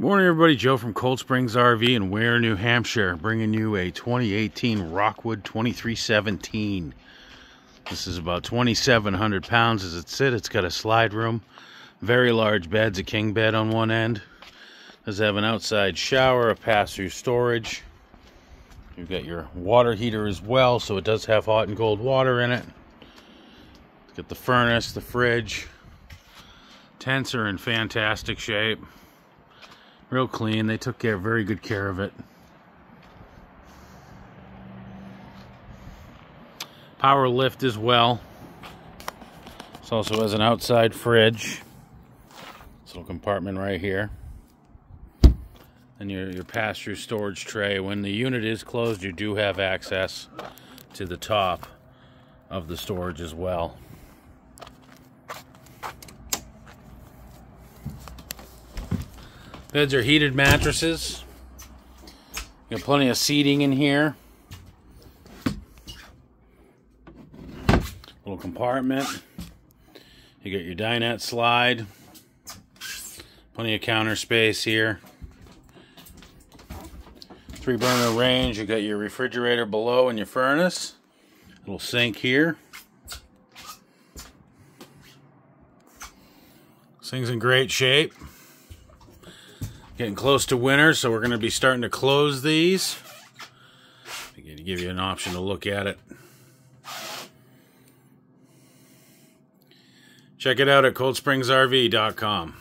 Morning, everybody. Joe from Cold Springs RV in Weare, New Hampshire, bringing you a 2018 Rockwood 2317. This is about 2,700 pounds as it sits. It's got a slide room, very large beds, a king bed on one end. Does have an outside shower, a pass-through storage. You've got your water heater as well, so it does have hot and cold water in it. It's got the furnace, the fridge. Tents are in fantastic shape real clean. They took care, very good care of it. Power lift as well. This also has an outside fridge. This little compartment right here. And your, your pass-through storage tray. When the unit is closed, you do have access to the top of the storage as well. Beds are heated mattresses. You got plenty of seating in here. Little compartment. You got your dinette slide. Plenty of counter space here. Three burner range. You got your refrigerator below and your furnace. Little sink here. This thing's in great shape. Getting close to winter, so we're going to be starting to close these. To give you an option to look at it. Check it out at coldspringsrv.com.